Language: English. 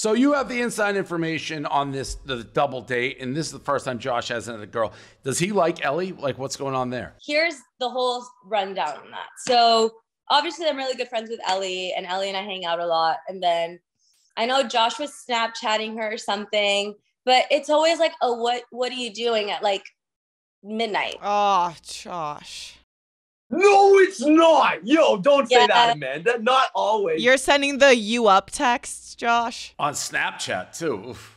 So you have the inside information on this the double date, and this is the first time Josh hasn't had a girl. Does he like Ellie? Like, what's going on there? Here's the whole rundown on that. So obviously, I'm really good friends with Ellie, and Ellie and I hang out a lot. And then I know Josh was Snapchatting her or something, but it's always like, oh, what what are you doing at like midnight? Oh, Josh. No, it's not. Yo, don't say Yeah. that, Amanda. Not always. You're sending the you up texts, Josh? On Snapchat too. Oof.